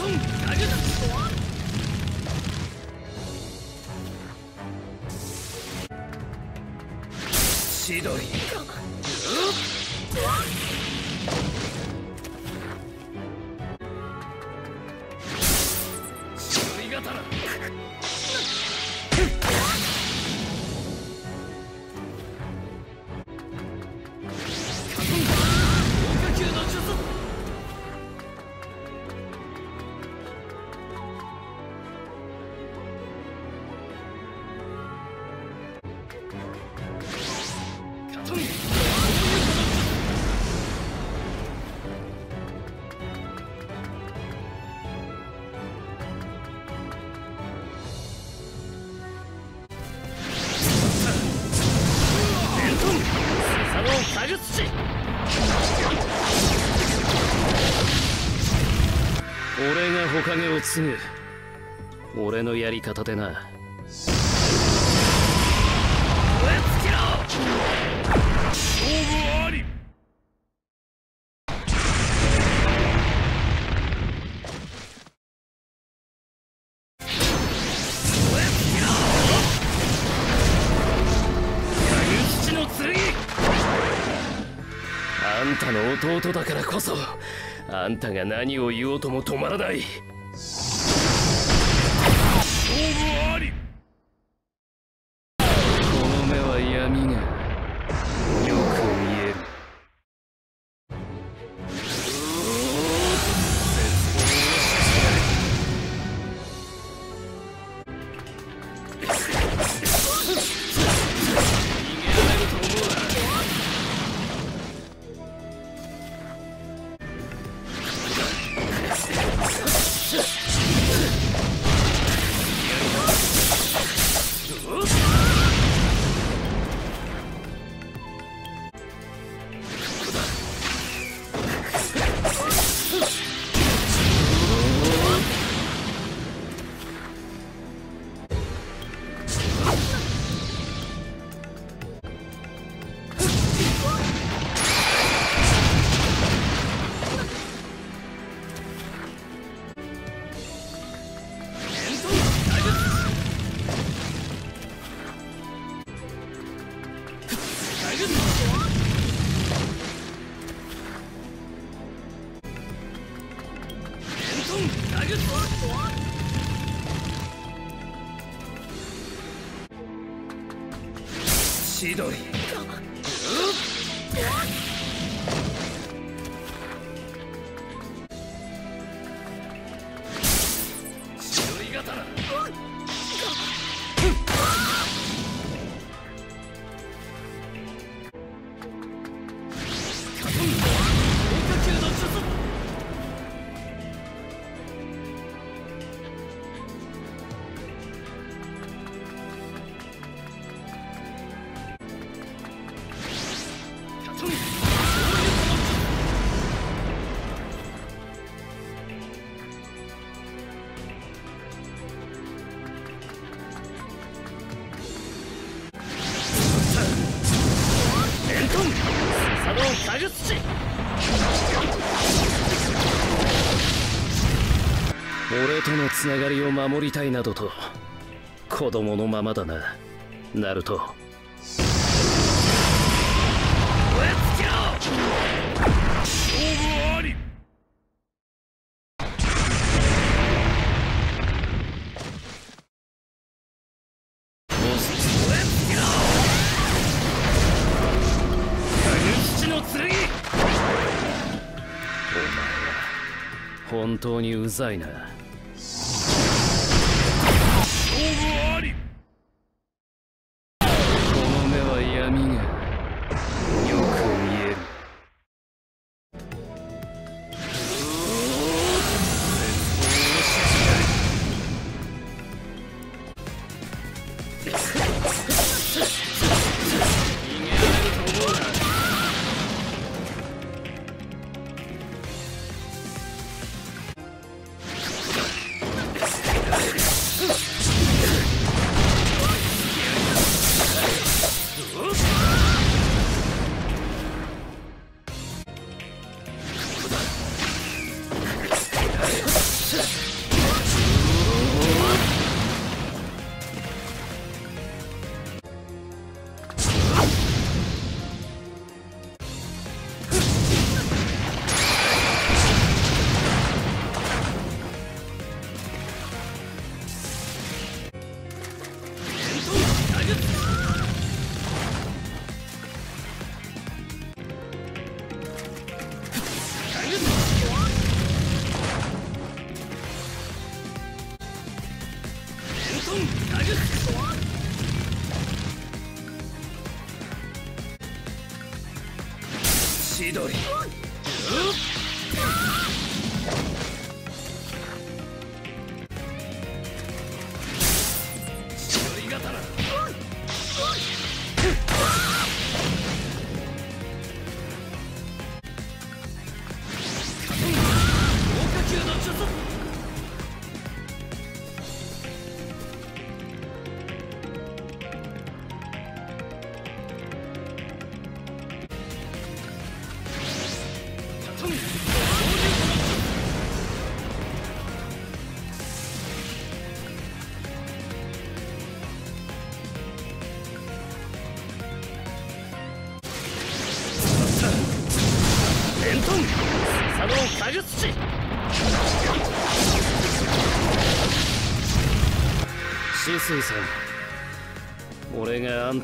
千鳥俺が火影を継ぐ俺のやり方でな。あんたの弟だからこそあんたが何を言おうとも止まらない。勝負あり。この目は闇が千鳥ながりを守りたいなどと子供のままだな。ナルト。燃え尽きろ勝負あり燃え尽きろ土の剣お前は本当にうざいな。千鳥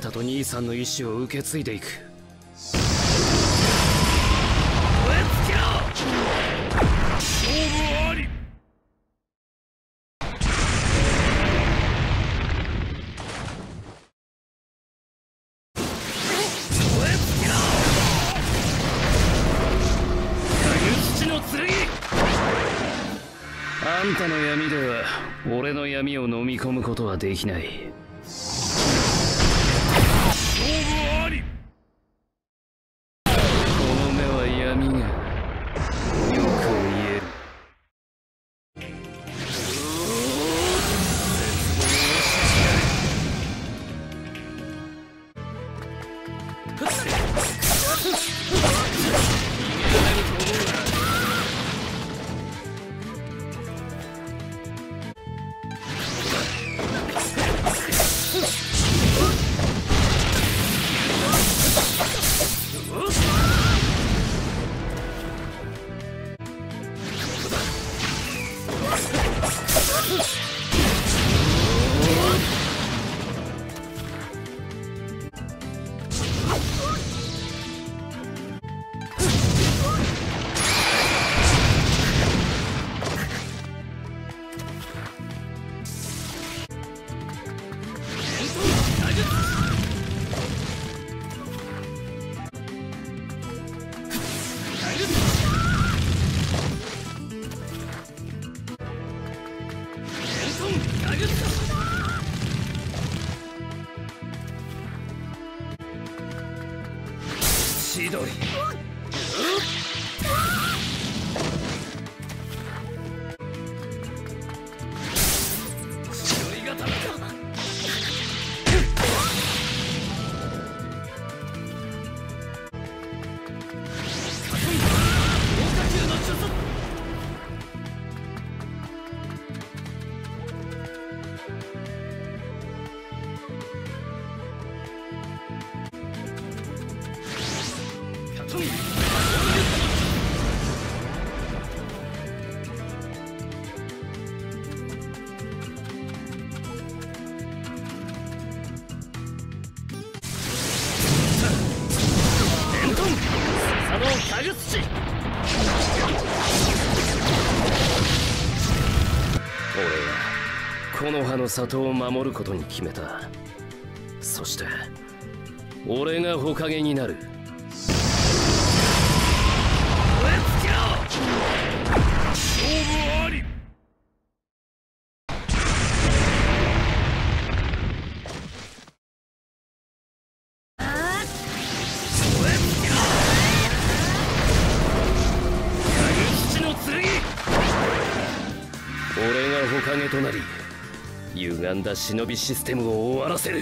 俺があんたと兄さんの意志を受け継いでいく。燃え尽きろ勝負あり。剣あんたの闇では俺の闇を飲み込むことはできない Peace. 千鳥千木の葉の里を守ることに決めた。そして俺が火影になる。となり歪んだ忍びシステムを終わらせる。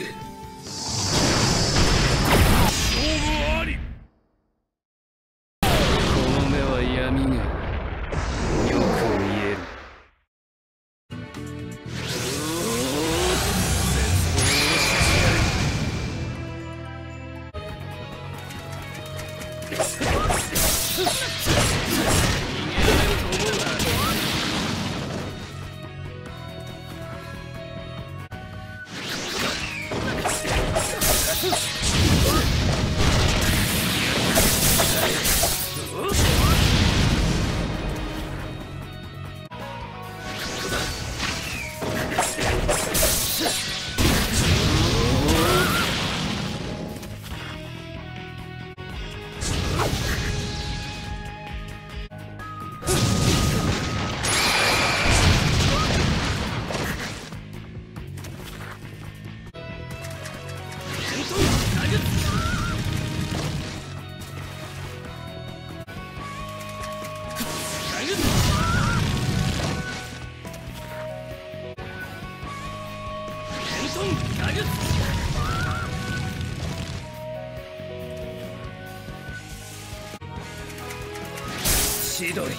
千鳥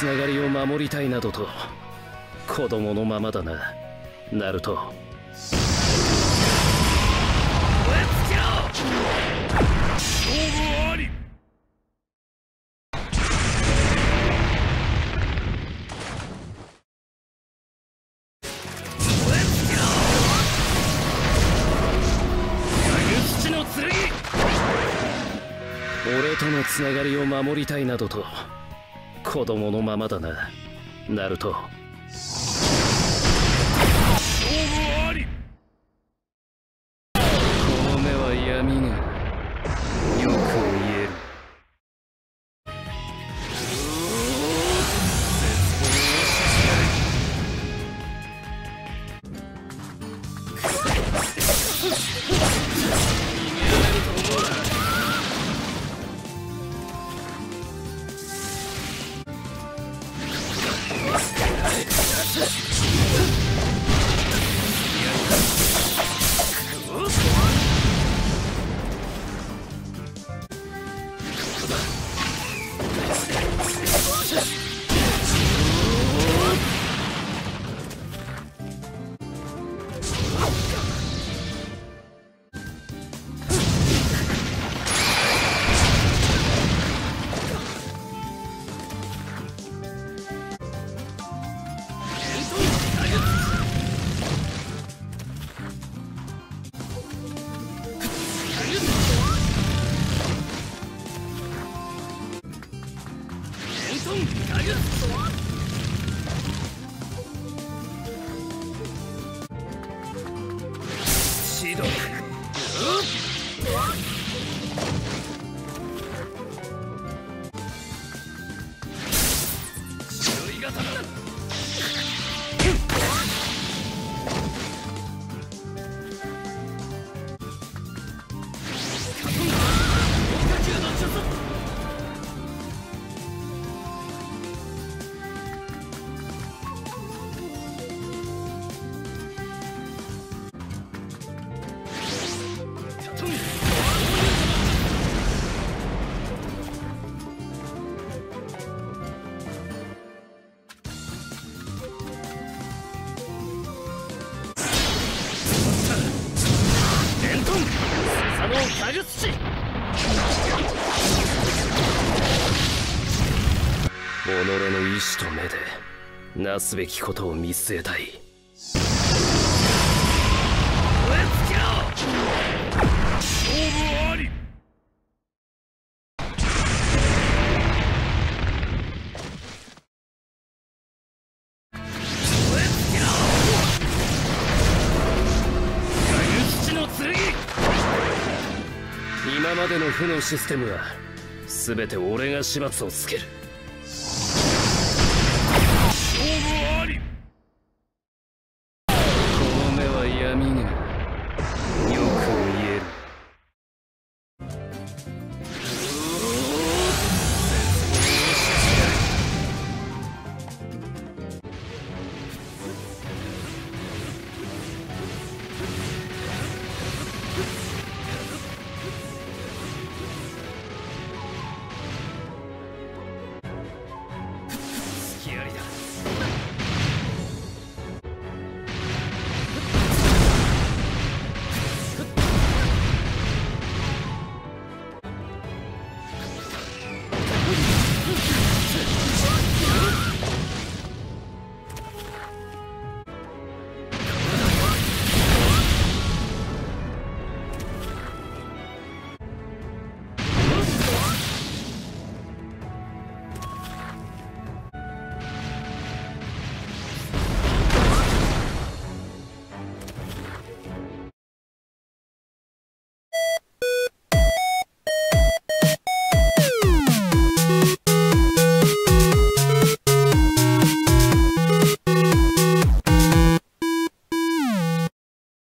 つながりを守りたいなどと子供のままだな。ナルト。燃え尽きろ勝負あり。燃え尽きろ土の剣俺とのつながりを守りたいなどと子供のままだな。ナルト。シド白なすべきことを見据えたい。勝負あり。今までの負のシステムは全て俺が始末をつける